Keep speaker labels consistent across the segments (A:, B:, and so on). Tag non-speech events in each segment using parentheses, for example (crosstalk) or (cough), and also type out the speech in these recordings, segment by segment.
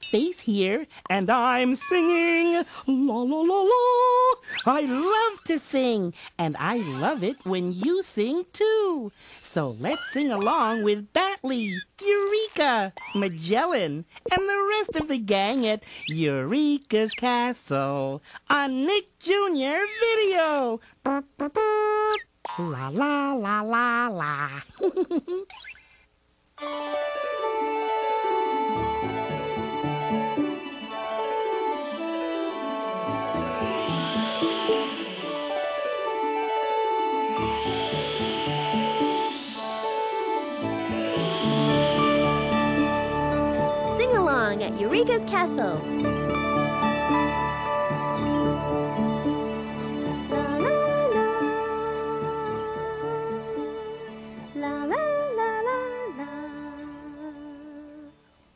A: Face here, and I'm singing la la la la. I love to sing, and I love it when you sing too. So let's sing along with Batley, Eureeka, Magellan, and the rest of the gang at Eureeka's Castle on Nick Jr. Video. (laughs) La la la la la. (laughs)
B: Eureeka's Castle.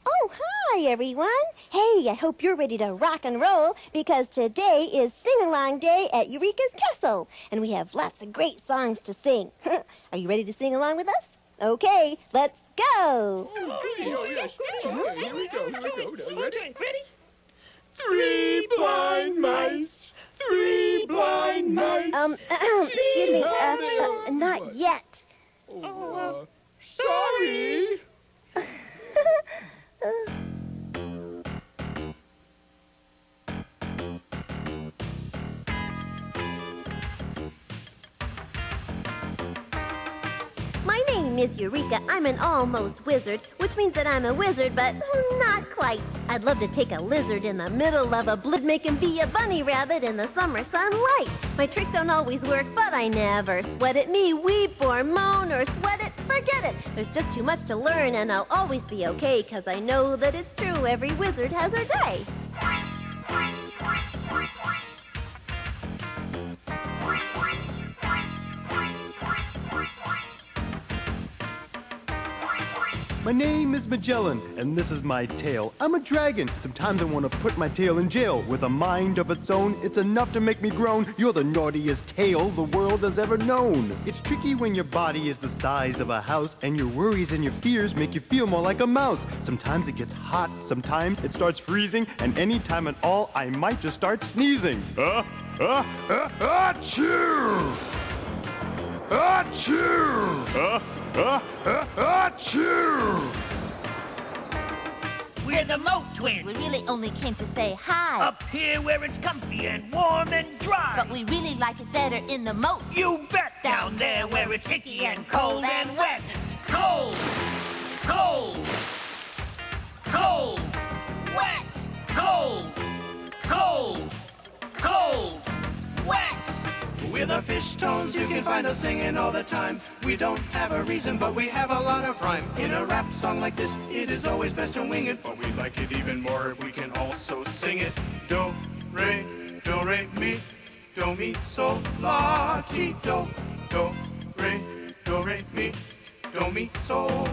B: Oh, hi, everyone. Hey, I hope you're ready to rock and roll because today is Sing Along Day at Eureeka's Castle, and we have lots of great songs to sing. (laughs) Are you ready to sing along with us? Okay, let's go. Ready?
C: Three blind mice, three blind mice.
B: Um, (clears throat) (laughs) excuse me, uh, uh, not yet.
C: Oh, uh, sorry. (laughs) (laughs)
B: is Eureeka. I'm an almost wizard, which means that I'm a wizard, but not quite. I'd love to take a lizard in the middle of a blood, make him be a bunny rabbit in the summer sunlight. My tricks don't always work, but I never sweat it. Me weep or moan or sweat it, forget it. There's just too much to learn, and I'll always be okay, cause I know that it's true. Every wizard has her day.
D: My name is Magellan, and this is my tail. I'm a dragon. Sometimes I want to put my tail in jail. With a mind of its own, it's enough to make me groan. You're the naughtiest tail the world has ever known. It's tricky when your body is the size of a house, and your worries and your fears make you feel more like a mouse. Sometimes it gets hot, sometimes it starts freezing, and any time at all, I might just start sneezing. Uh, uh, uh, achoo! Achoo! Uh, uh, uh, achoo!
E: We're the Moat Twins.
B: We really only came to say hi.
E: Up here where it's comfy and warm and dry.
B: But we really like it better in the moat.
E: You bet down there where it's icky and cold and wet. Cold, cold, cold, wet. Cold, cold, cold, wet.
F: We're the fish tones, you can find us singing all the time. We don't have a reason, but we have a lot of rhyme. In a rap song like this, it is always best to wing it, but we like it even more if we can also sing it. Do, re, do, re, mi, do, mi, sol, la, ti, do, do, re, do, re, mi, do, mi, sol,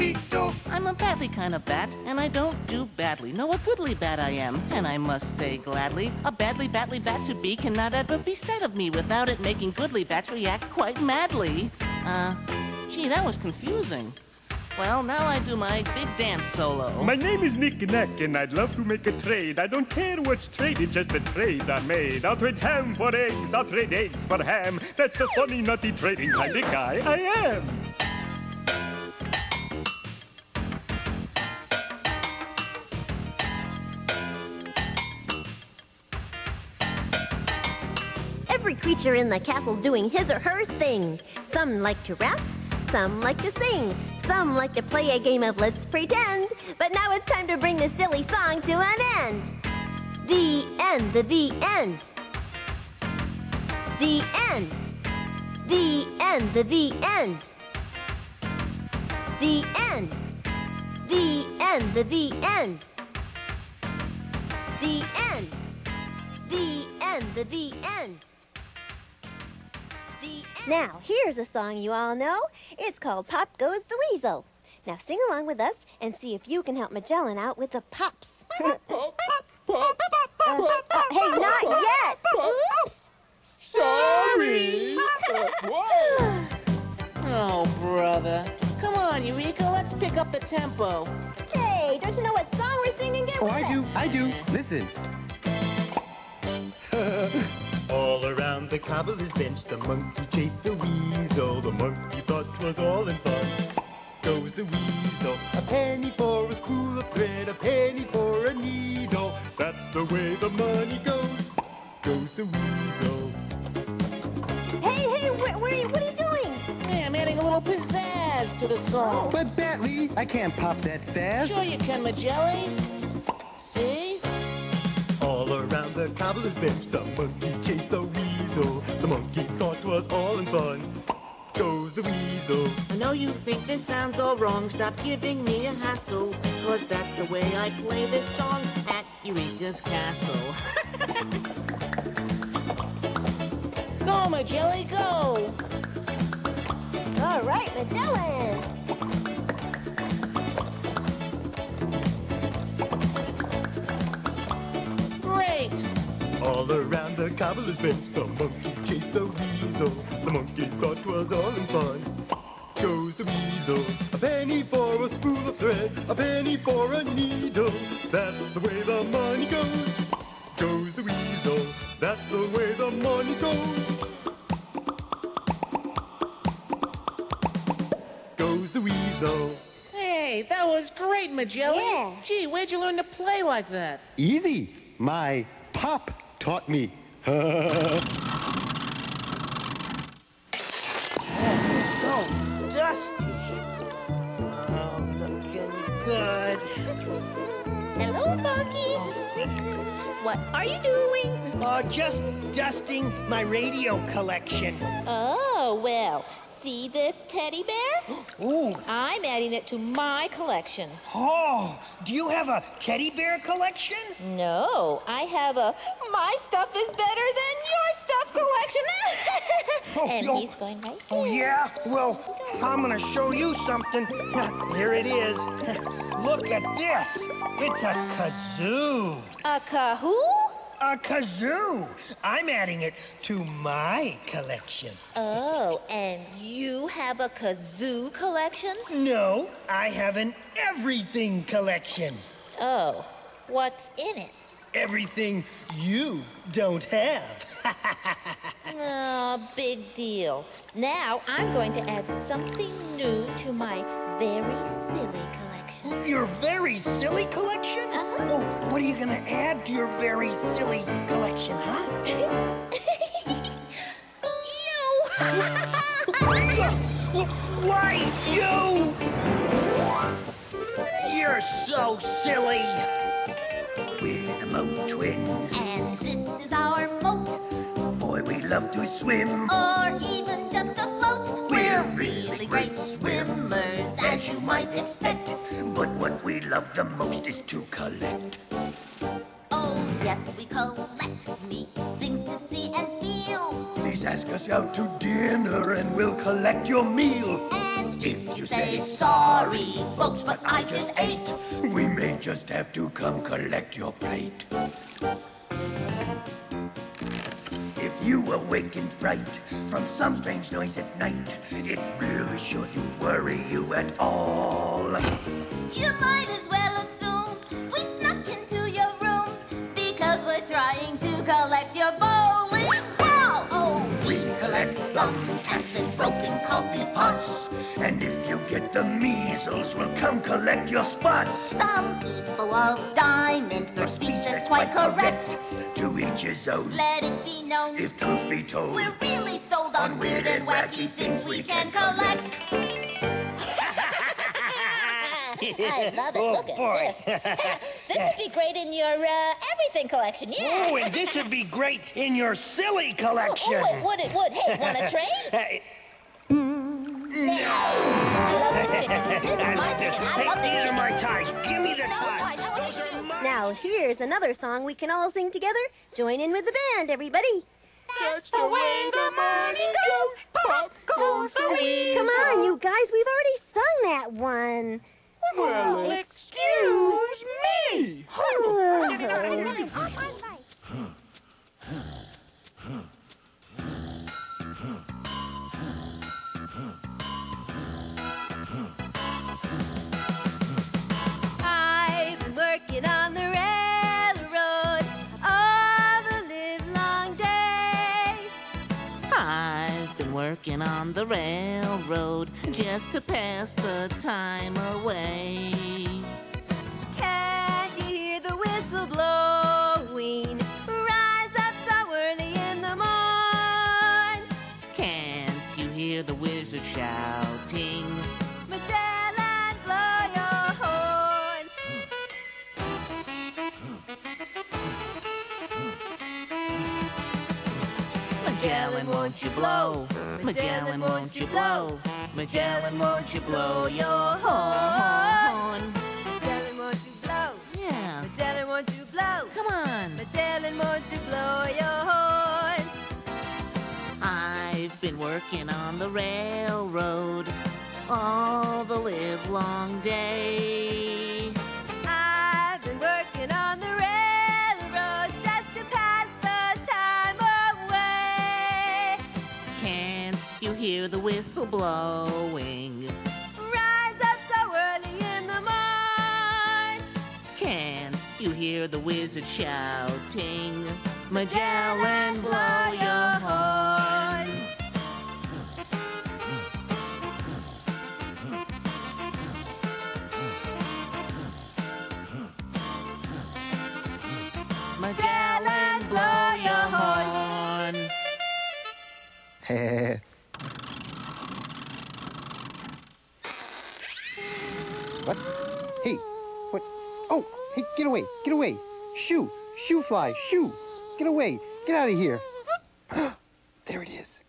F: ti, do.
G: I'm a badly kind of bat, and I don't do badly. No, a goodly bat I am, and I must say gladly, a badly badly bat to be cannot ever be said of me without it making goodly bats react quite madly. Uh, gee, that was confusing. Well, now I do my big dance solo.
C: My name is Nick Nack, and I'd love to make a trade. I don't care what's traded, just the trades are made. I'll trade ham for eggs, I'll trade eggs for ham. That's the funny, nutty trading kind of guy I am.
B: Creature in the castle's doing his or her thing. Some like to rap, some like to sing, some like to play a game of let's pretend. But now it's time to bring this silly song to an end. The end, the the end. The end. The end, the the end. The end. The end, the the end. The end. The end, the the end. Now, here's a song you all know. It's called Pop Goes the Weasel. Now sing along with us and see if you can help Magellan out with the pops. Uh, uh, hey, not yet! Oops!
C: Sorry.
G: Oh, brother. Come on, Eureeka, let's pick up the tempo.
B: Hey, don't you know what song we're singing,
D: Oh, I do, I do. Listen. All around the cobbler's bench, the monkey chased the weasel. The monkey thought 'twas all in fun. Goes the weasel, a penny for a spool of thread, a penny for a needle. That's the way the money goes. Goes the weasel.
H: Hey, hey, where, where are you, what are you doing?
G: Hey, I'm adding a little pizzazz to the song. Oh.
D: But Batley, I can't pop that fast.
G: Sure you can, Magelli.
D: Around the cobbler's bench, the monkey chased the weasel. The monkey thought 'twas all in fun. Goes the weasel.
G: I know you think this sounds all wrong. Stop giving me a hassle. Cause that's the way I play this song at Eureeka's Castle. (laughs) go, Magelli, go!
H: All right, Magellan.
D: All around the cobbler's bench, the monkey chased the weasel. The monkey thought thought 'twas all in fun. Goes the weasel, a penny for a spool of thread, a penny for a needle. That's the way the money goes. Goes the weasel, that's the way the money goes. Goes the weasel.
G: Hey, that was great, Magelli.
H: Yeah.
G: Gee, where'd you learn to play like that?
D: Easy. My pop taught me.
I: So (laughs) oh, dusty. Oh, looking good.
H: Hello, Monkey. What are you doing?
I: Oh, just dusting my radio collection.
J: Oh, well, see this teddy bear? (gasps)
I: Ooh,
J: I'm adding it to my collection.
I: oh, do you have a teddy bear collection?
J: No, I have a my stuff is better than your stuff collection. (laughs)
I: Oh,
J: and
I: oh.
J: he's going right
I: Oh, yeah? Well, I'm gonna show you something. (laughs) Here it is. (laughs) Look at this. It's a kazoo.
J: A kahoo?
I: A kazoo. I'm adding it to my collection.
J: Oh, and you have a kazoo collection?
I: No, I have an everything collection.
J: Oh, what's in it?
I: Everything you don't have. (laughs)
J: Oh, big deal. Now I'm going to add something new to my very silly collection.
I: Your very silly collection?
J: Uh-huh.
I: Oh, what are you gonna add to your very silly collection, huh? (laughs)
J: you! (laughs)
I: Why, you? You're so silly. We're the Moat Twins.
H: And this is our moat,
I: Boy, we love to swim.
H: or even just afloat. We're really great swimmers,
I: love the most is to collect.
H: Oh, yes, we collect neat things to see and feel.
I: Please ask us out to dinner and we'll collect your meal.
H: And if you say sorry, folks, but I just ate,
I: We may just have to come collect your plate. You awake in fright from some strange noise at night, it really shouldn't worry you at all.
H: you might as and coffee pots.
I: And if you get the measles, we'll come collect your spots.
H: Some people love diamonds, their speech that's quite correct.
I: To each his own,
H: Let it be known.
I: if truth be told.
H: We're really sold on weird and wacky things we can collect. (laughs) I love it.
I: Oh,
H: Look at this. (laughs) this would be great in your uh, everything collection. Yeah.
I: Oh, and this would be great in your silly
H: Oh,
I: collection.
H: oh, it would. It would. Hey, want to (laughs) trade?
I: These are my ties. Give me the ties.
H: ties. I want
I: Those are
H: to
I: mine.
H: Now, here's another song we can all sing together. Join in with the band, everybody.
J: That's the way the money goes. Pop goes the weasel.
H: Come on, you guys. We've already sung that one.
J: Well, excuse me.
B: Magellan, blow your horn.
D: what? Hey, what? Oh, hey, get away, get away. Shoo, shoo fly, shoo. Get away, get out of here. (gasps) there it is.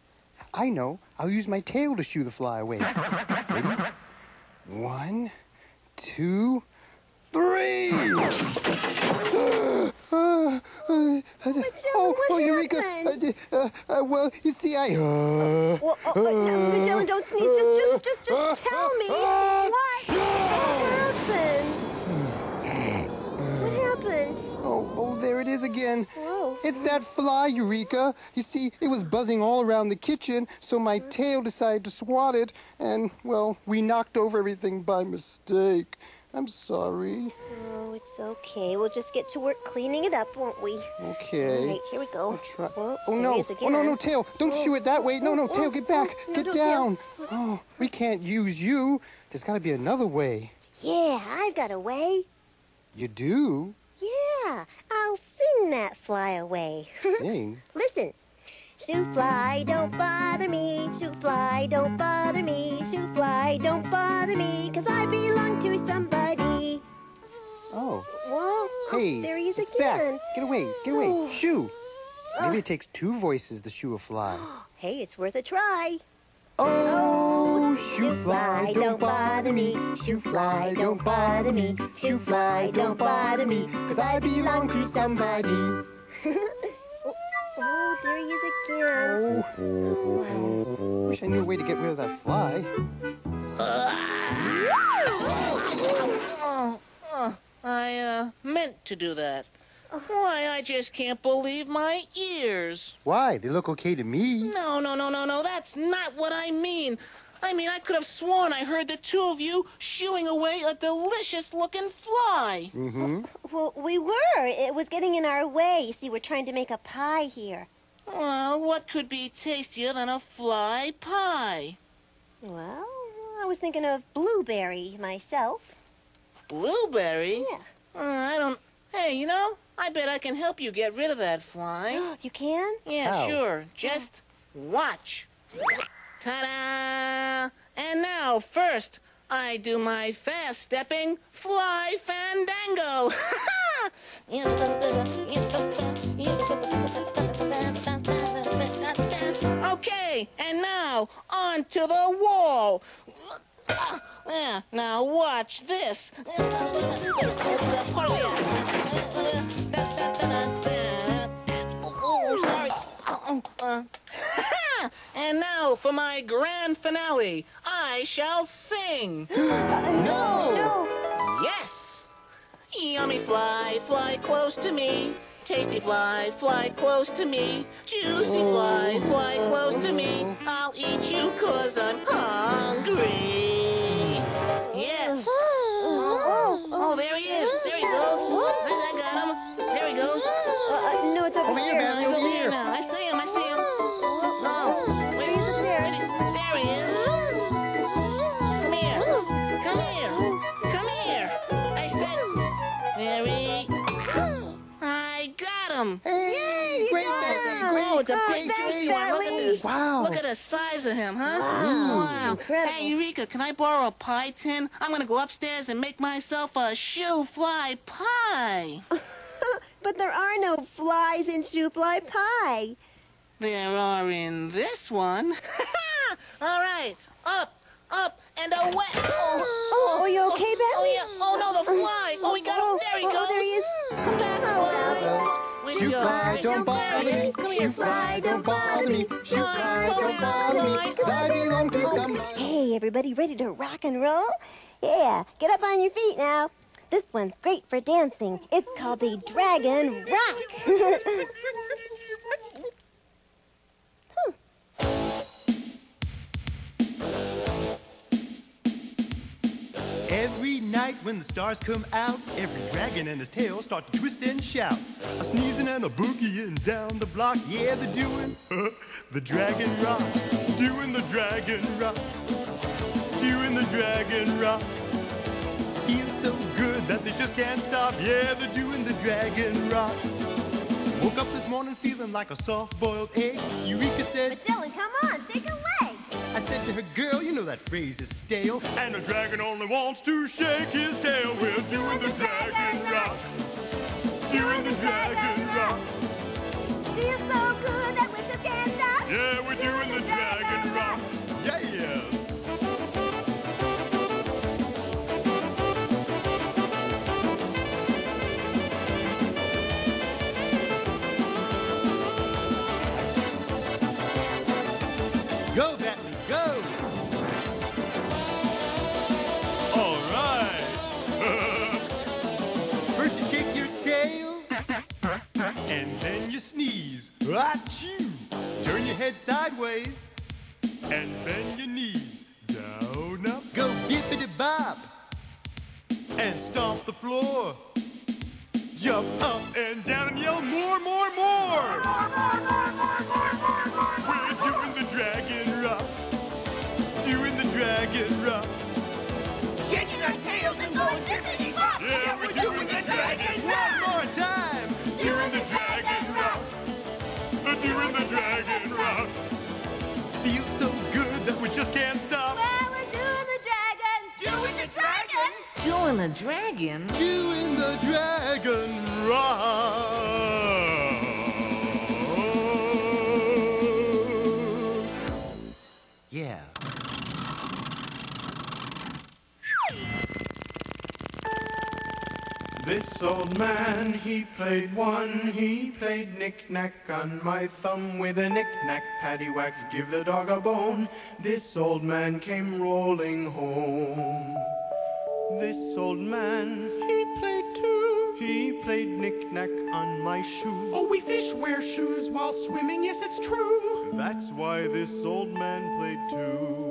D: I know. I'll use my tail to shoo the fly away. Ready? One, two, three. (gasps) (laughs) Uh, uh, uh, oh, oh,
B: Eureeka!
D: Uh, uh, uh, well, you see, I. Uh,
B: Well, oh, uh, no, Magellan, don't sneeze. Just, just, just, just tell me what happened. What happened?
D: Oh, oh, there it is again.
B: Whoa.
D: It's that fly, Eureeka. You see, it was buzzing all around the kitchen, so my tail decided to swat it, and, well, we knocked over everything by mistake. I'm sorry.
B: Oh, it's okay. We'll just get to work cleaning it up, won't we?
D: Okay.
B: right, here we go. Well,
D: Oh no! Oh no! No tail! Don't
B: Oh,
D: shoo it that way! No, no,
B: oh,
D: tail! Get back!
B: oh, no,
D: Get down! Oh, we can't use you. There's got to be another way.
B: Yeah, I've got a way.
D: You do?
B: Yeah, I'll sing that fly away. (laughs)
D: Sing.
B: Listen. Shoo fly, don't bother me. Shoo fly, don't bother me. Shoo fly, don't bother me. Cause I belong to somebody.
D: Oh.
B: Whoa.
D: Oh, hey.
B: oh, there he is
D: it's
B: again.
D: back. Get away! Get away!
B: Oh.
D: Shoo! Oh. Maybe it takes two voices to shoo a fly. (gasps)
B: Hey, it's worth a try.
D: Oh, oh.
B: Shoo fly, don't bother me. Shoo fly, don't bother me. Shoo fly, don't bother me.
D: Cause I belong to somebody. (laughs)
B: Oh, there he is again.
D: Oh. Wish I knew a way to get rid of that fly.
G: Oh, oh, I, uh, meant to do that. Why, I just can't believe my ears.
D: Why? They look okay to me.
G: No, no, no, no, no, that's not what I mean. I mean, I could have sworn I heard the two of you shooing away a delicious looking fly.
D: Mm-hmm.
B: Well, we were. It was getting in our way. You see, we're trying to make a pie here.
G: Well, what could be tastier than a fly pie?
B: Well, I was thinking of blueberry myself.
G: Blueberry?
B: Yeah.
G: Uh, I don't. Hey, you know, I bet I can help you get rid of that fly. (gasps)
B: You can?
G: Yeah,
D: How?
G: sure. Just watch. Ta-da! And now, first, I do my fast-stepping fly fandango. (laughs) okay, and now on to the wall. Yeah, now watch this. Oh, sorry. Uh, and now for my grand finale. I shall sing.
B: Uh, (gasps) no, no.
G: Yes! Yummy fly, fly close to me. Tasty fly, fly close to me. Juicy fly, fly close to me. I'll eat you cause I'm hungry. Yes. (gasps)
B: Oh,
G: there he is. There he goes. I got him. There he goes.
B: Uh, uh, no, it's over,
D: Over here,
B: here.
G: Him.
K: Hey, great Betty, great,
G: Oh, it's a
K: great,
G: big
K: great
G: one. Look at this.
K: Wow.
G: Look at the size of him, huh? Wow.
B: Incredible.
G: Hey, Eureeka, can I borrow a pie tin? I'm gonna go upstairs and make myself a shoe fly pie. (laughs)
B: But there are no flies in shoe fly pie.
G: There are in this one. (laughs) All right, up, up, and away. Oh, (gasps)
B: Oh, are you okay, Bentley?
G: oh yeah. Oh no, the fly. Oh, we got him. There he
B: oh, oh, oh
G: goes.
B: Oh, there he is.
G: Come back, fly.
K: Shoe
G: go?
K: fly, don't bother me.
G: Here,
K: fly, don't bother me. Shoo fly, don't bother me. 'Cause I belong to somebody.
B: Hey, everybody, ready to rock and roll? Yeah, get up on your feet now. This one's great for dancing. It's called the Dragon Rock. (laughs)
D: Every night when the stars come out, every dragon and his tail start to twist and shout. A sneezing and a boogieing down the block. Yeah, they're doing (laughs) the dragon rock. Doing the dragon rock. Doing the dragon rock. Feels so good that they just can't stop. Yeah, they're doing the dragon rock. Woke up this morning feeling like a soft-boiled egg. Eureeka said,
B: Magellan, come on, take a leg.
D: I said to her, girl, you know that phrase is stale. And a dragon only wants to shake his tail. We're doing the dragon rock. Doing the dragon rock.
B: Feels so good that we just can't stop.
D: Yeah, we're doing the dragon Achoo! Turn your head sideways, and bend your knees. Down, up, go bippity bop, and stomp the floor. Jump up and down and yell more, more, more. We're doing the dragon rock. Doing the dragon rock.
E: Shaking our tails and going dippity bop.
D: Yeah, we're doing the dragon rock. One more time. Doing the dragon rock. Feels so good that we just can't stop.
B: Well, we're doing the dragon.
E: Doing the dragon.
G: Doing the dragon?
D: Doing the dragon rock.
F: This old man, he played one, he played knick-knack on my thumb with a knick-knack, paddywhack, give the dog a bone. This old man came rolling home. This old man, he played two, he played knick-knack on my shoe. Oh, we fish wear shoes while swimming, yes, it's true. That's why this old man played too.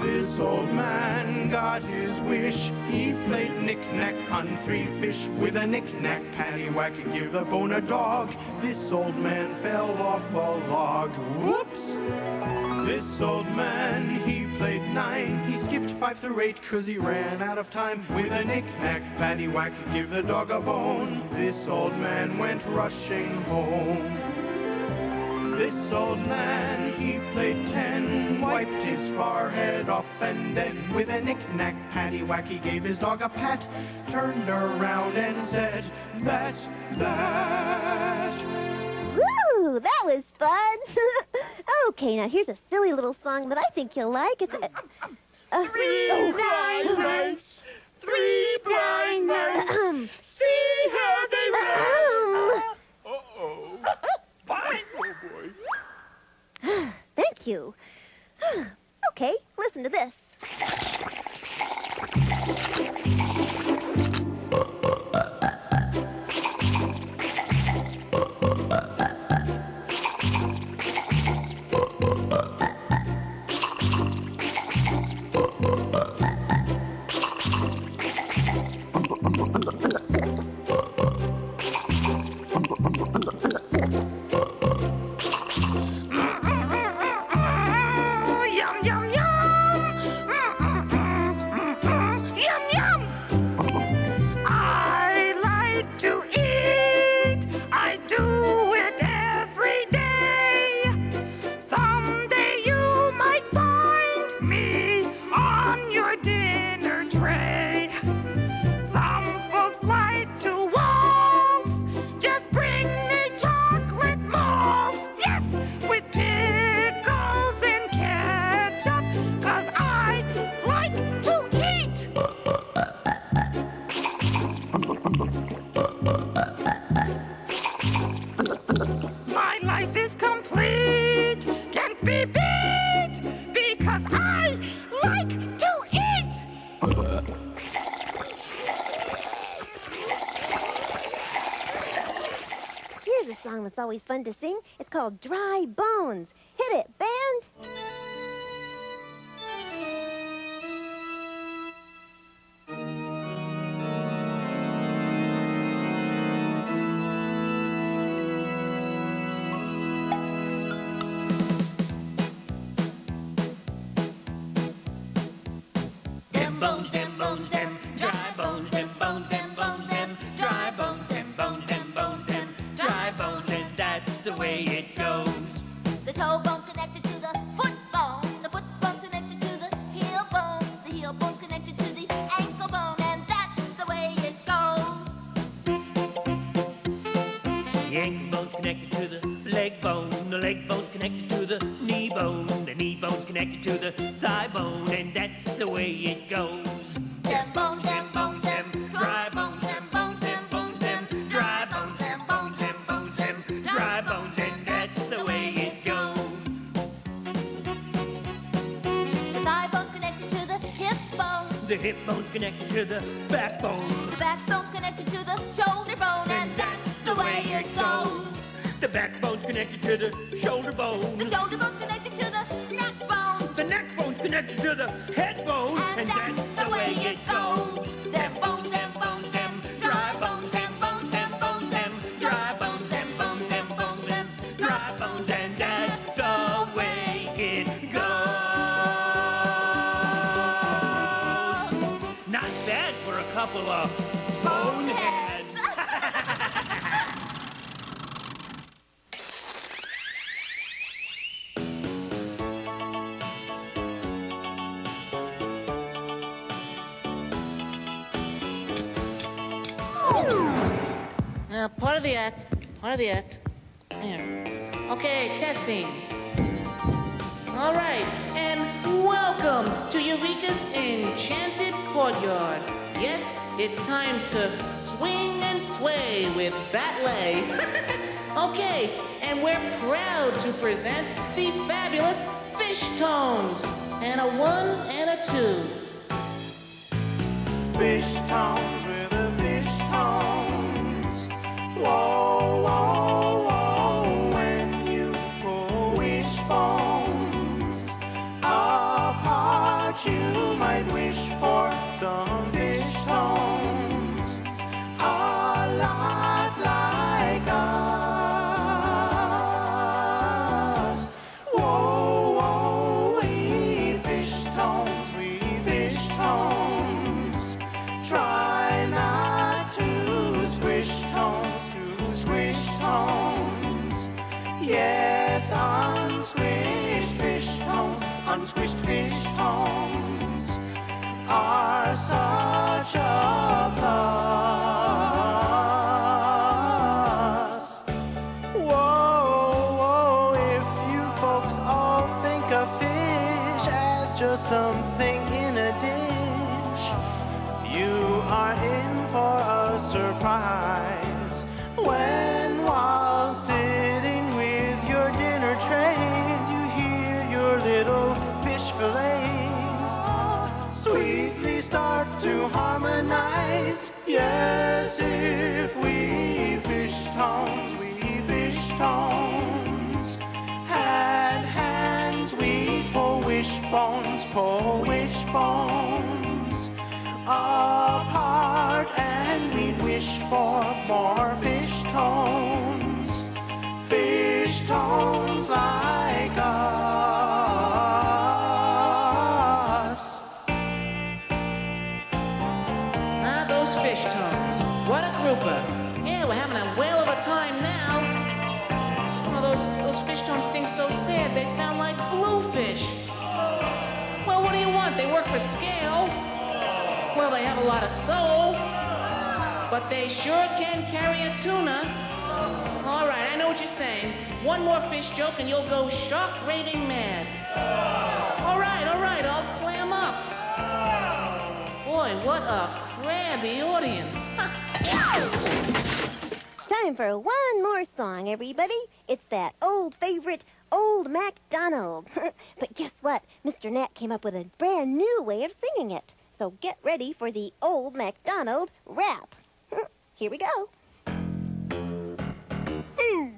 F: This old man got his wish. He played knick-knack on three fish with a knick-knack, paddywhack, give the bone a dog. This old man fell off a log. Whoops! This old man, he played nine. He skipped five through eight cause he ran out of time. With a knick-knack, paddywhack, give the dog a bone. This old man went rushing home. This old man, he played ten, wiped his forehead off, and then with a knick-knack, paddywhack, he gave his dog a pat, turned around and said, That's that.
B: Woo, that was fun. (laughs) okay, now here's a silly little song that I think you'll like. It's a, uh,
C: Three
B: oh.
C: blind mice, three blind mice. (clears throat) See how they (clears throat) run. Uh-oh. Fine, oh boy.
B: You. (sighs) okay, listen to this.
H: fun to sing. It's called Dry Bones.
L: Now,
G: uh, part of the act, part of the act. Here. Okay, testing. All right, and welcome to Eureeka's Enchanted Courtyard. Yes, it's time to swing and sway with Batley. (laughs) okay, and we're proud to present the fabulous Fish Tones. And a one and a two.
F: Fish Tones. Whoa. more fish tones, fish tones like us.
G: Ah, those fish tones. What a grouper. Yeah, we're having a whale of a time now. Oh, those, those fish tones sing so sad, they sound like bluefish. Well, what do you want? They work for scale. Well, they have a lot of soul. But they sure can carry a tuna. All right, I know what you're saying. One more fish joke and you'll go shark rating mad. All right, all right, I'll clam up. Boy, what a crabby audience. (laughs)
B: Time for one more song, everybody. It's that old favorite, Old MacDonald. (laughs) but guess what? Mr. Nat came up with a brand new way of singing it. So get ready for the Old MacDonald rap. Here we go. Mm.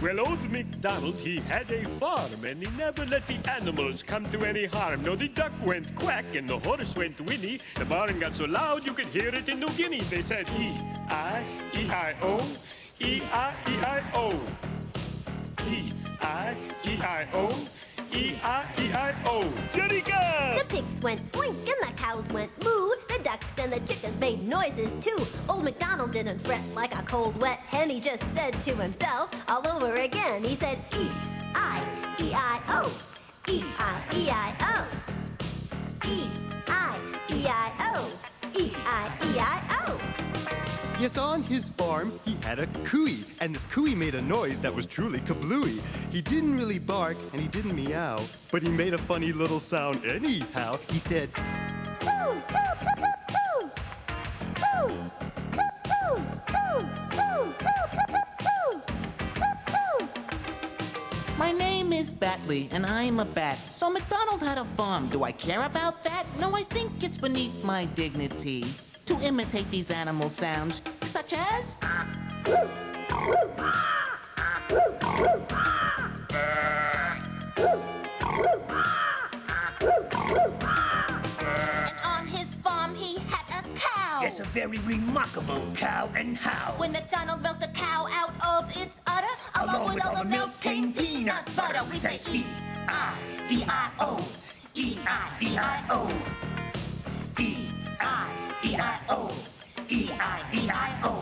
C: Well, old MacDonald, he had a farm, and he never let the animals come to any harm. No, the duck went quack, and the horse went whinny. The barn got so loud you could hear it in New Guinea. They said E-I-E-I-O, E-I-E-I-O, E-I-E-I-O, E-I-E-I-O. Jerry
B: The pigs went blink and the cows went moo. The ducks and the chickens made noises too. Old MacDonald didn't fret like a cold wet hen. He just said to himself all over again. He said E I E I
D: Yes, on his farm, he had a cooey, and this cooey made a noise that was truly kablooey. He didn't really bark, and he didn't meow, but he made a funny little sound anyhow. He said,
B: coo, coo, coo, coo, coo, coo.
G: My name is Batley, and I'm a bat. So McDonald had a farm. Do I care about that? No, I think it's beneath my dignity to imitate these animal sounds, such as.
H: And on his farm he had a cow.
E: Yes, a very remarkable cow and how.
H: When MacDonald milked the cow out of its udder, along, with all the milk came peanut butter. We say E I E I O, E I E I O,
E: E I E I O, E I E I O.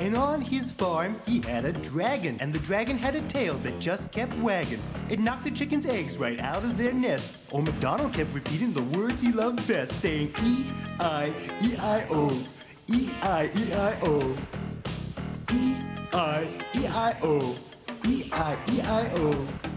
D: And on his farm, he had a dragon, and the dragon had a tail that just kept wagging. It knocked the chickens' eggs right out of their nest. Old MacDonald kept repeating the words he loved best, saying E-I-E-I-O, E-I-E-I-O, E-I-E-I-O, E-I-E-I-O.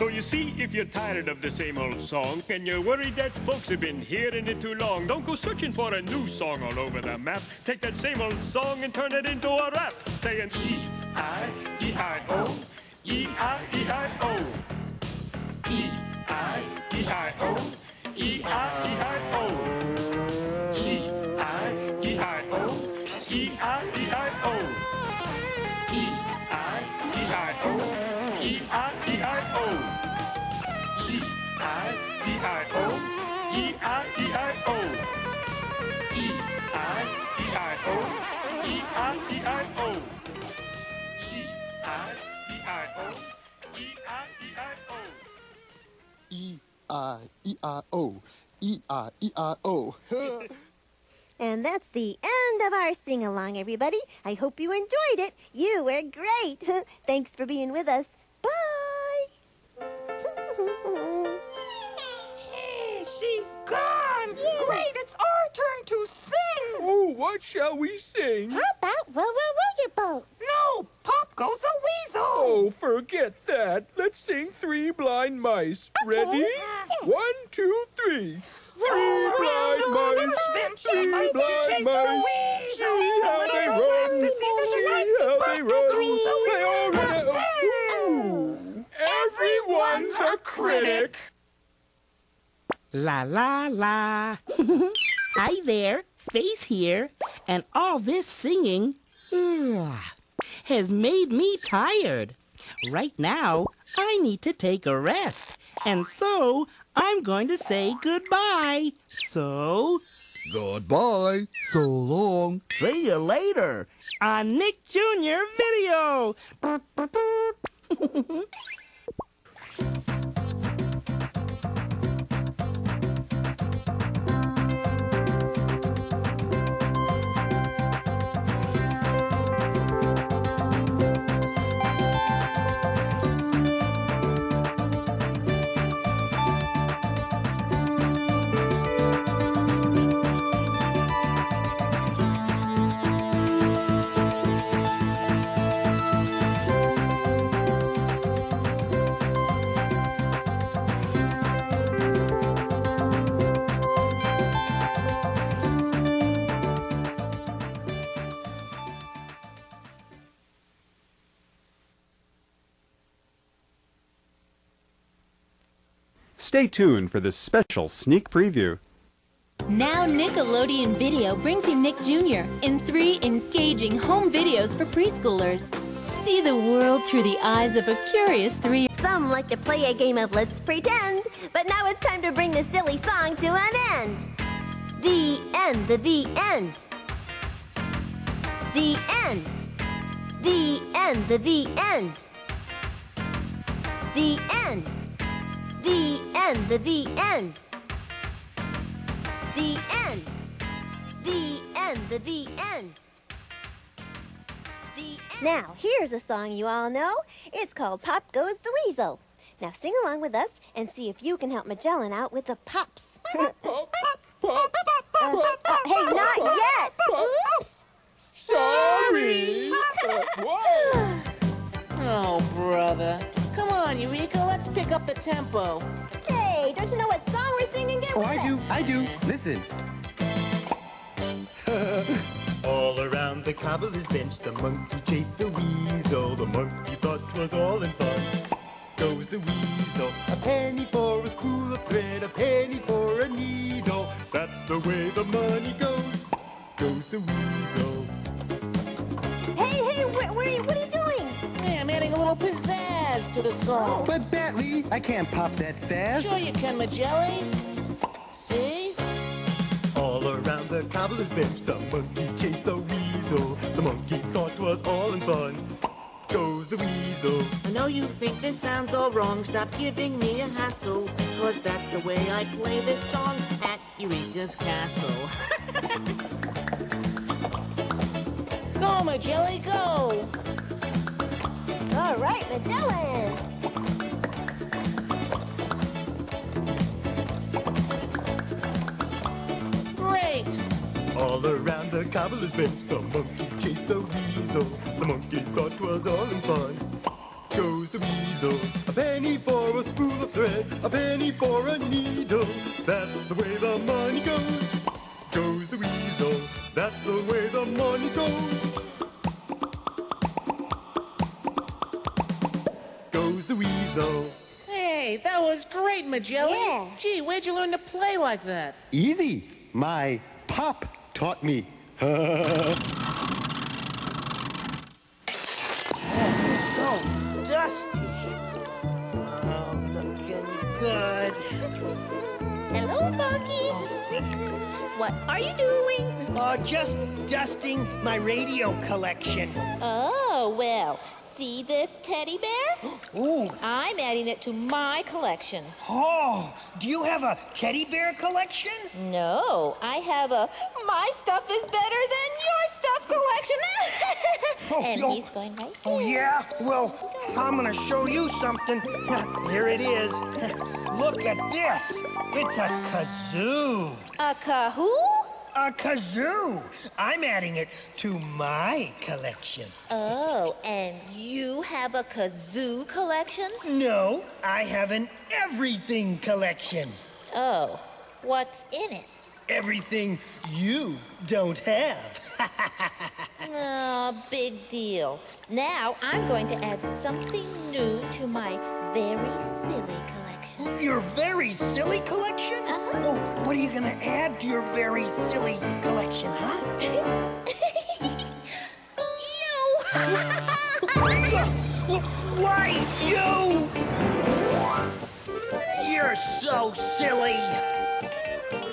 C: So you see, if you're tired of the same old song and you're worried that folks have been hearing it too long, don't go searching for a new song all over the map. Take that same old song and turn it into a rap, saying E-I-E-I-O, E-I-E-I-O, E-I-E-I-O, E-I-E-I-O, O E I E I O E I E I
D: O E
C: I E I O E I E I O
D: E I E I O E I E I O
B: And that's the end of our sing along, everybody. I hope you enjoyed it. You were great. Thanks for being with us. Bye.
M: She's gone. Great, it's our turn to sing!
N: Oh, what shall we sing?
B: How about Row, Row, Row Your Boat?
M: No, Pop goes the weasel!
N: Oh, forget that. Let's sing Three Blind Mice. Ready? One, two, three. Three blind mice, three blind mice. See how they run, see how they run. They all run. Ooh, everyone's a critic.
A: La la la. (laughs) Hi there, Face here, and all this singing ugh, has made me tired. Right now, I need to take a rest, and so I'm going to say goodbye. So,
O: Goodbye. So long. See you later.
A: a Nick Jr. video. (laughs)
P: Stay tuned for this special sneak preview.
Q: Now Nickelodeon Video brings you Nick Jr. in three engaging home videos for preschoolers. See the world through the eyes of a curious three.
B: Some like to play a game of let's pretend, but now it's time to bring the silly song to an end. The end, the, the end. The end. The end, the, the end. The end. The end, the, the end. The end. The end, the, the end. The end. Now, here's a song you all know. It's called Pop Goes the Weasel. Now sing along with us and see if you can help Magellan out with the pops. Uh, uh, hey, not yet! Oops!
N: Sorry. (laughs) (sighs)
G: Oh, brother. Come on, Eureeka, let's pick up the tempo.
B: Hey, don't you know what song we're singing? Get
D: Oh,
B: with
D: I
B: it.
D: do, I do. Listen. (laughs)
R: All around the cobbler's bench, the monkey chased the weasel. The monkey thought 'twas all in fun. Goes the weasel.
D: A penny for a spool of thread, a penny for a needle.
R: That's the way the money goes.
D: Goes the weasel.
B: Hey, hey, where, where are you, what are you doing?
G: Hey, I'm adding a little pizzazz to the song.
D: But Batly, I can't pop that fast.
G: Sure you can, Magellan. See?
R: All around the cobbler's bench, the monkey chased the weasel. The monkey thought 'twas all in fun. Goes the weasel.
G: I know you think this sounds all wrong. Stop giving me a hassle. Cause that's the way I play this song at Eureeka's Castle. (laughs) go, Magellan, go!
B: All right, Magellan.
G: Great!
R: All around the cobbler's bench, the monkey chased the weasel. The monkey thought 'twas all in fun. Goes the weasel.
D: A penny for a spool of thread, a penny for a needle.
R: That's the way the money goes. Goes the weasel. That's the way the money goes. Goes the weasel.
G: Hey, that was great, Magellan.
B: Yeah.
G: Gee, where'd you learn to play like that?
D: Easy. My pop taught me.
I: So (laughs) oh, dusty. Oh, looking good.
J: Hello, Bucky. What are you doing?
I: Oh, just dusting my radio collection.
J: Oh, well, see this teddy bear? (gasps)
I: Ooh.
J: I'm adding it to my collection.
I: Oh, do you have a teddy bear collection?
J: No, I have a my stuff is better than your stuff collection. (laughs)
I: Oh,
J: and
I: yo-
J: he's going right here.
I: Oh, yeah? Well, I'm gonna show you something. (laughs) Here it is. (laughs) Look at this. It's a kazoo.
J: A kahoo?
I: A kazoo. I'm adding it to my collection.
J: Oh, and you have a kazoo collection?
I: No, I have an everything collection.
J: Oh, what's in it?
I: Everything you don't have. (laughs)
J: Oh, big deal. Now I'm going to add something new to my very silly collection.
I: Your very silly collection?
J: Uh-huh.
I: Oh, what are you gonna add to your very silly collection, huh? (laughs) you! (laughs) Why you? You're so silly.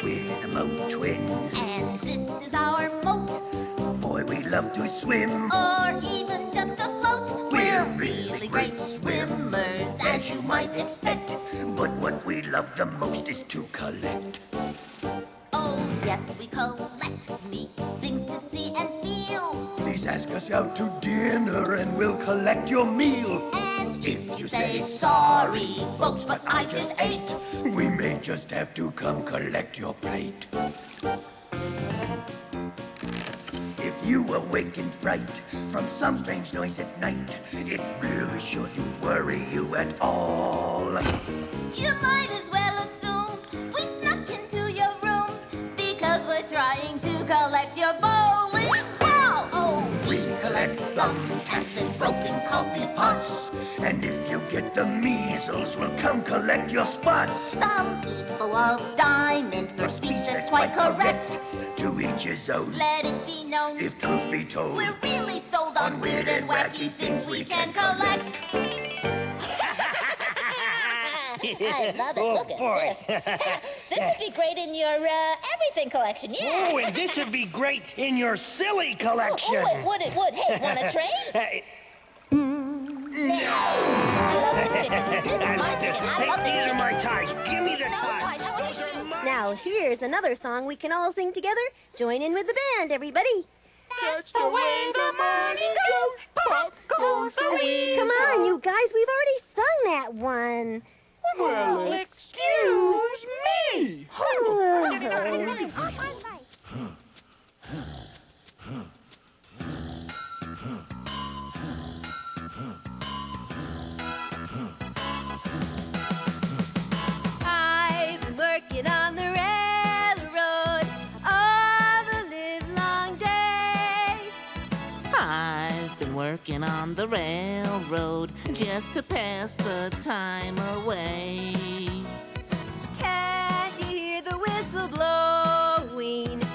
E: We're the Moat Twins.
H: And this is our moat,
E: Boy, we love to swim.
H: or even just afloat.
E: We're
H: We're really great swimmers, as you might expect.
E: But what we love the most is to collect.
H: Oh, yes, we collect neat things to see and feel.
E: Please ask us out to dinner and we'll collect your meal.
H: And if you say sorry, folks, but I just ate,
E: We may just have to come collect your plate. If you awake in fright from some strange noise at night, it really shouldn't worry you at all.
H: you might as well assume we snuck into your room because we're trying to collect your bowling Oh, collect thumbtacks
E: taps and broken coffee pots.
I: And if you get the measles, we'll come collect your spots.
H: Some people of diamonds, their speech that's quite correct.
I: To each his own.
H: Let it be known,
I: If truth be told,
H: we're really sold on weird and wacky things we can collect. (laughs) (laughs)
J: I love it.
I: Oh,
J: Look at oh,
I: boy.
J: this. (laughs) this would be great in your uh, everything collection. Yeah.
I: Oh, and this would be great in your silly collection.
J: Oh, it would. It would. Hey, want a (laughs) train?
I: Hey,
J: I love this chicken. This is (laughs) my chicken. I
I: hey,
J: love this
I: these are my ties. Give me the
J: No
I: ties.
J: ties. I want.
B: Now here's another song we can all sing together. Join in with the band, everybody.
M: That's the way the money goes. Pop goes the weasel.
B: Come on, you guys, we've already sung that one.
M: Well, excuse me. (laughs)
S: working on the railroad
G: just to pass the time away.
S: Can't you hear the whistle blowing?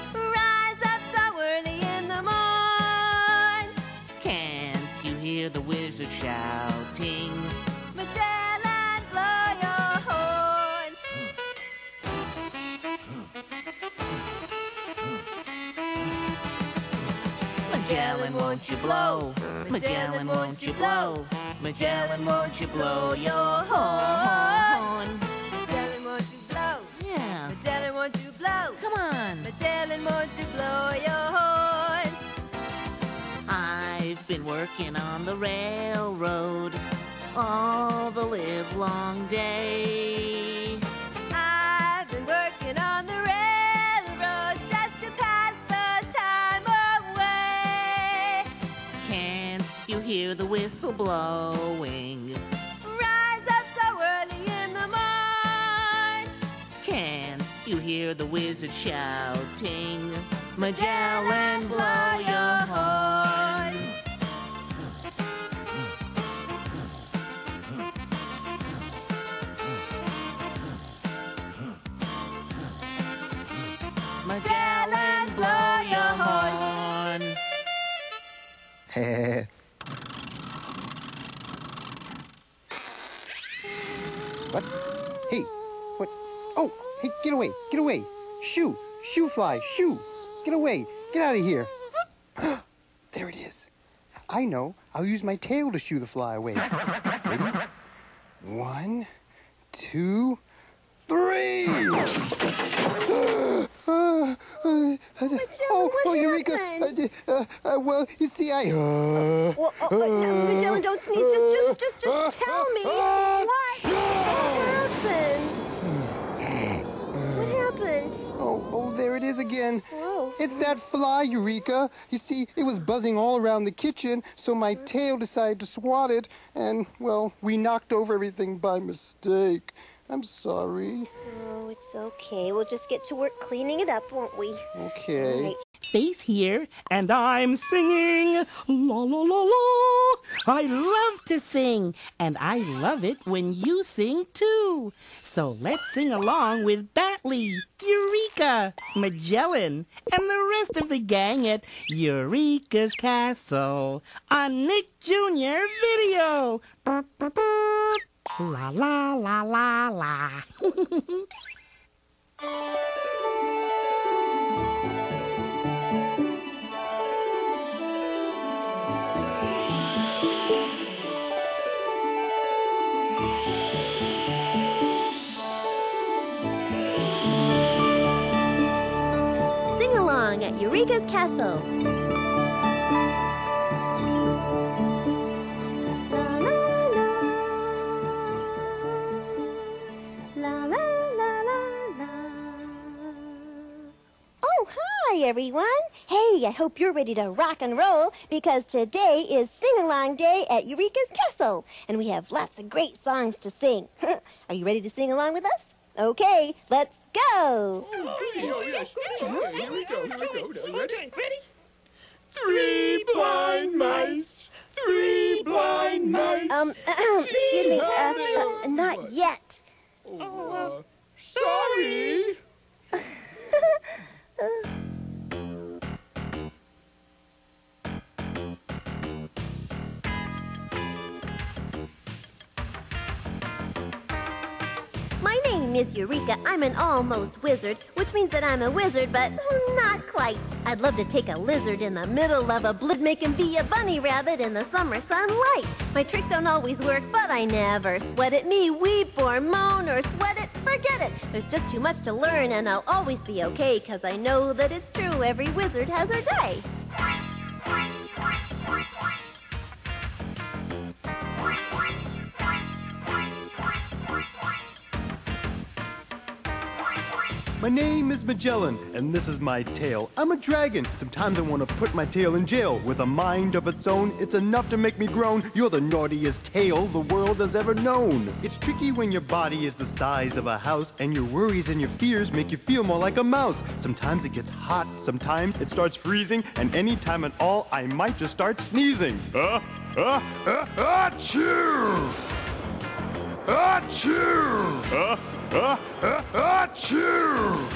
G: Won't you blow? Magellan, won't you blow? Magellan, won't you blow your horn?
S: Magellan, won't you blow?
G: Yeah,
S: Magellan, won't you blow?
G: come on.
S: Magellan, won't you blow your horn?
G: I've been working on the railroad all the livelong day. Hear the whistle blowing?
S: Rise up so early in the morn.
G: Can't you hear the wizard shouting? Magellan, blow your horn.
D: Get away, get away. Shoo, shoo fly, shoo. Get away, get out of here. (gasps) there it is. I know. I'll use my tail to shoo the fly away. Ready? One, two, three. Uh, uh, uh, oh, oh,
B: Eureeka!
D: Uh, uh, uh, well, you see, I. Uh,
B: Well, oh, oh, no, Magellan, don't sneeze. Just, just, just, just tell me what,
D: is again.
B: Oh.
D: It's that fly, Eureeka. You see, it was buzzing all around the kitchen, so my tail decided to swat it, and, well, we knocked over everything by mistake. I'm sorry.
B: Oh, it's okay. We'll just get to work cleaning it up, won't we?
D: Okay.
B: Right.
A: Face here, and I'm singing la la la la. I love to sing, and I love it when you sing too. So let's sing along with Batly, Eureeka, Magellan, and the rest of the gang at Eureeka's Castle on Nick Jr. Video. (laughs) La la la la la. (laughs)
B: at Eureeka's Castle. Oh, hi everyone. Hey, I hope you're ready to rock and roll because today is Sing Along Day at Eureeka's Castle and we have lots of great songs to sing. (laughs) Are you ready to sing along with us? Okay, let's go.
N: Oh, yes. Okay, here we go. Here we go. Ready?
M: Ready?
N: Three blind mice, three blind mice.
B: Um, (clears throat) excuse me, uh, uh, not yet.
N: Oh, uh, sorry. (laughs) (laughs)
B: name is Eureeka. I'm an almost wizard, which means that I'm a wizard, but not quite. I'd love to take a lizard in the middle of a blid, make him be a bunny rabbit in the summer sunlight. My tricks don't always work, but I never sweat it. Me weep or moan or sweat it, forget it. There's just too much to learn, and I'll always be okay, cause I know that it's true. Every wizard has her day.
D: My name is Magellan, and this is my tail. I'm a dragon. Sometimes I want to put my tail in jail. With a mind of its own, it's enough to make me groan. You're the naughtiest tail the world has ever known. It's tricky when your body is the size of a house, and your worries and your fears make you feel more like a mouse. Sometimes it gets hot, sometimes it starts freezing, and any time at all, I might just start sneezing. Uh, uh, uh, achoo! Achoo! Uh, uh, uh, achoo!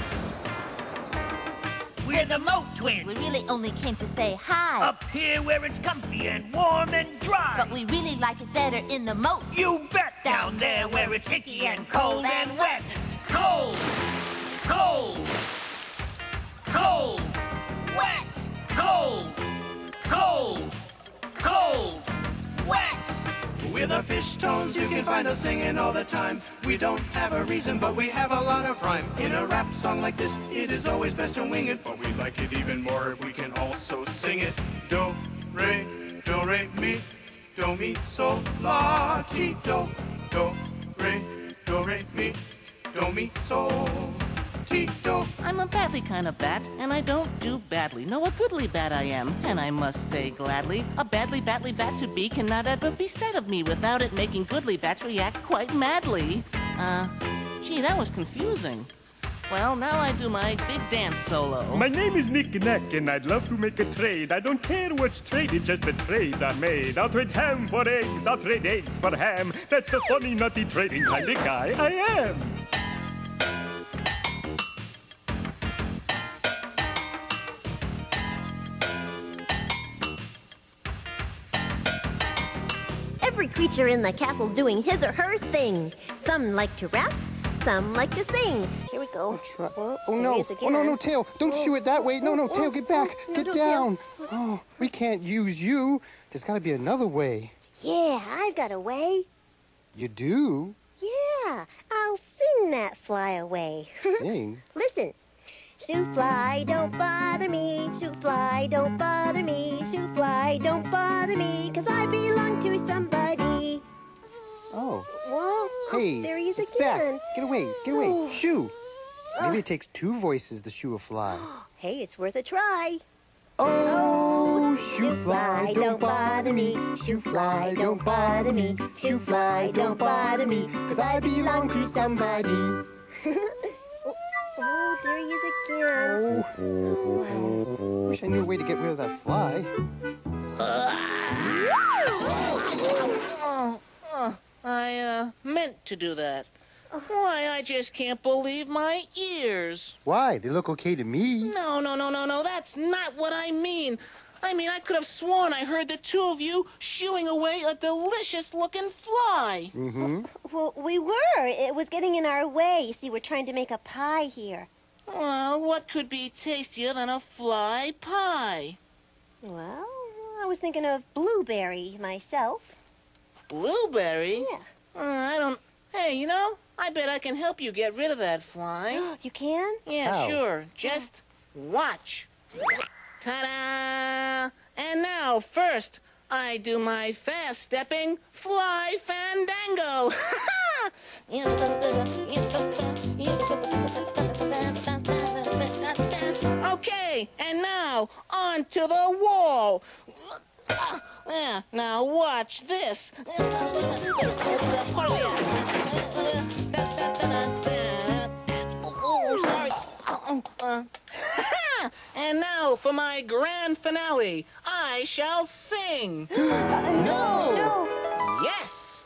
E: We're the Moat Twins.
H: We really only came to say hi.
E: Up here where it's comfy and warm and dry.
H: But we really like it better in the moat.
E: You bet down there where it's icky and cold and wet. Cold, cold, cold,
F: We're the fish tones, you can find us singing all the time. We don't have a reason, but we have a lot of rhyme. In a rap song like this, it is always best to wing it. But we like it even more if we can also sing it. Do, re, do, re, mi, do, mi, sol, la, ti, do. Do, re, do, re, mi, do, mi, sol, ti, do.
G: I'm a badly kind of bat, and I don't do badly. No, a goodly bat I am, and I must say gladly, a badly badly bat to be cannot ever be said of me without it making goodly bats react quite madly. Uh, gee, that was confusing. Well, now I do my big dance solo.
C: My name is Nick Nack, and I'd love to make a trade. I don't care what's traded, just the trades are made. I'll trade ham for eggs, I'll trade eggs for ham. That's the funny, nutty trading kind of guy I am.
B: Creature in the castle's doing his or her thing. Some like to rap, some like to sing. Here we go.
D: Oh
B: There
D: oh,
B: oh, no!
D: Oh no! No, tail! Don't
B: Oh,
D: it that way! No, no,
B: oh,
D: tail! Get back!
B: no,
D: Get down!
B: Tail.
D: Oh, we can't use you. There's got to be another way.
B: Yeah, I've got a way.
D: You do?
B: Yeah, I'll sing that fly away. (laughs)
D: Sing.
B: Shoot fly, don't bother me. Shoot fly, don't bother me. Shoot fly, don't bother me. Cause I belong to somebody.
D: Oh.
B: Whoa.
D: Hey,
B: oh, there he is
D: it's
B: again.
D: back. Get away! Get away!
B: Oh.
D: Shoo! Ah. Maybe it takes two voices to shoo a fly. (gasps)
B: Hey, it's worth a try.
D: Oh, oh
B: Shoot fly, don't bother me. Shoot fly, don't bother me. Shoot fly, don't bother me. Cause I belong to somebody. (laughs) oh, there he is again.
D: Oh. Wish I knew a way to get rid of that fly.
G: Oh, oh, I, uh, meant to do that. Why, I just can't believe my ears.
D: Why? They look okay to me.
G: No, no, no, no, no, that's not what I mean. I mean, I could have sworn I heard the two of you shooing away a delicious looking fly.
D: Mm-hmm.
B: Well, we were. It was getting in our way. You see, we're trying to make a pie here.
G: Well, what could be tastier than a fly pie?
B: Well, I was thinking of blueberry myself.
G: Blueberry?
B: Yeah.
G: Uh, I don't. Hey, you know, I bet I can help you get rid of that fly. (gasps)
B: you can?
G: Yeah,
D: How?
G: sure. Just watch. Ta-da! And now, first, I do my fast-stepping fly fandango. (laughs) okay, and now on to the wall. Yeah, now watch this. (laughs) Oh, sorry. Uh, and now for my grand finale. I shall sing. (gasps)
B: no. No.
G: Yes.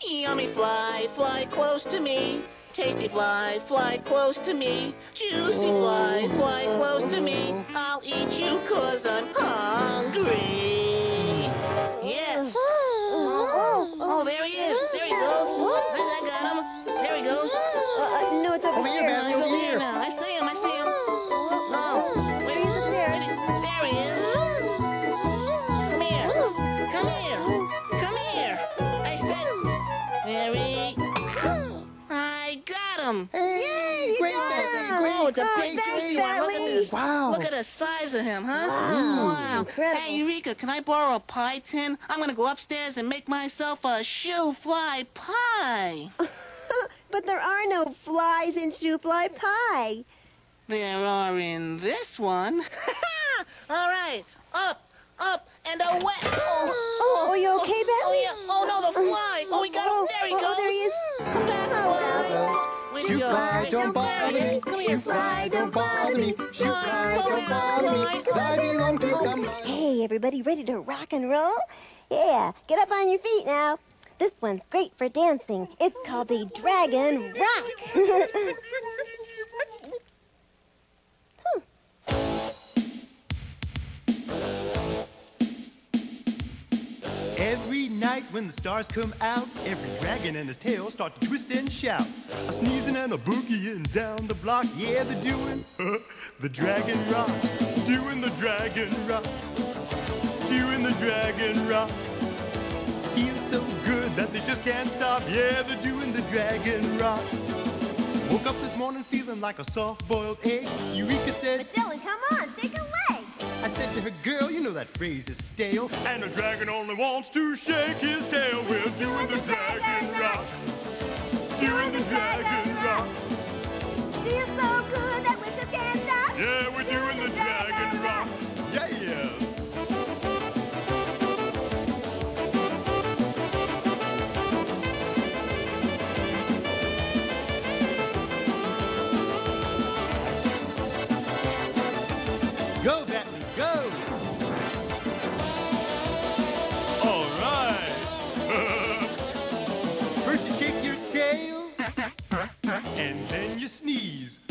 G: Yummy fly, fly close to me. Tasty fly, fly close to me. Juicy fly, fly close to me. I'll eat you cause I'm hungry. Yes. Oh, (gasps) oh, there he is. There he goes. I got him. There he goes.
B: Uh, no, it's over,
G: Over
B: here.
G: here, him.
K: Hey, great Bentley, great,
G: Oh, it's a
K: great,
G: big
K: great,
G: one. Look at this.
K: Wow.
G: Look at the size of him, huh?
B: Wow.
G: Wow.
B: Incredible.
G: Hey, Eureeka, can I borrow a pie tin? I'm gonna go upstairs and make myself a shoo fly pie. (laughs)
B: But there are no flies in shoo fly pie.
G: There are in this one. (laughs) All right, up, up, and away. (gasps)
B: Oh, are you okay, Bentley?
G: Oh, yeah. Oh, no, the fly. Oh, we got him. There he
B: oh, oh, oh
G: goes.
B: Oh, there he is.
G: Come back, oh, fly. Where'd he
K: fly, don't bother me.
G: is. Come
K: Shoo
G: here,
K: fly, don't bother me. Shoo fly, don't bother me. 'Cause I belong to oh, somebody.
B: Hey, everybody, ready to rock and roll? Yeah, get up on your feet now. This one's great for dancing. It's called the Dragon Rock. (laughs)
D: when the stars come out, every dragon and his tail start to twist and shout. A sneezing and a boogieing down the block, yeah, they're doing (laughs) the dragon rock, doing the dragon rock, doing the dragon rock. Feels so good that they just can't stop, yeah, they're doing the dragon rock. Woke up this morning feeling like a soft-boiled egg. Eureeka said,
B: Magellan, come on, shake a leg.
D: I said to her, girl, you know that phrase is stale. And a dragon only wants to shake his tail. We're doing the dragon rock. Doing the dragon rock.
B: Feels so good that we just can't stop.
D: Yeah, we're doing the dragon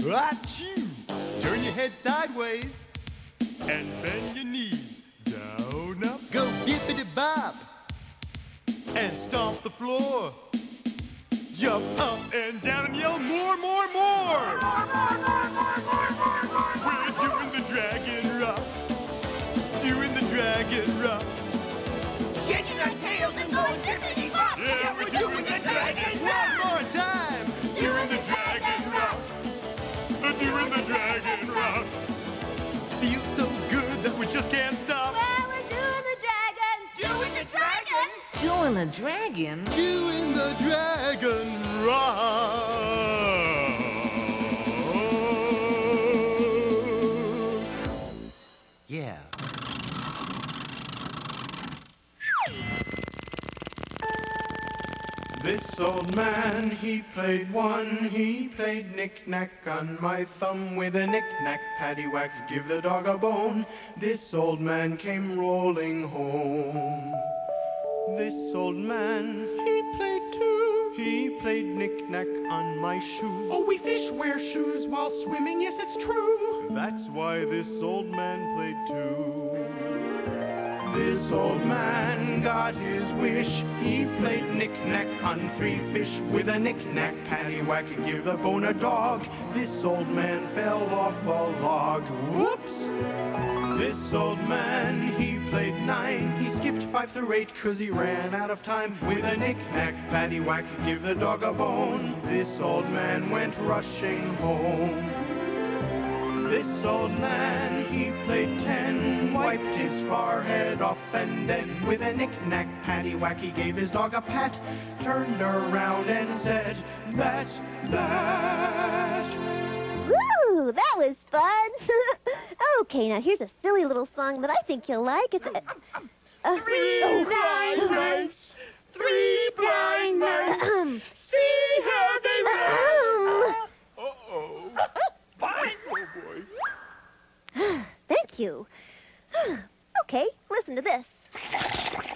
D: Achoo! Turn your head sideways, and bend your knees. Down, up. Go bippity bop, and stomp the floor. Jump up and down and yell more, more, more. We're doing the dragon rock. Doing the dragon rock. Doing the dragon. Doing the dragon rock. Yeah.
F: This old man, he played one, he played knick-knack on my thumb with a knick-knack, paddywhack, give the dog a bone. This old man came rolling home. This old man, he played too, he played knick-knack on my shoe. Oh, we fish wear shoes while swimming, yes, it's true. That's why this old man played too. This old man got his wish. He played knick-knack on three fish with a knick-knack, paddywhack, give the bone a dog. This old man fell off a log. Whoops! This old man, he played nine. He skipped five through eight cause he ran out of time. With a knick-knack, paddywhack, give the dog a bone. This old man went rushing home. This old man, he played ten, wiped his forehead off, and then with a knick-knack, paddywhack, he gave his dog a pat, turned around and said, That's that.
B: Woo, that was fun. (laughs) okay, now here's a silly little song that I think you'll like. It's a, uh,
E: Three
B: oh.
E: blind mice, three blind mice. See how they run. Uh-oh. Fine. Oh, boy. (sighs)
B: Thank you. (sighs)
M: Okay, listen to this.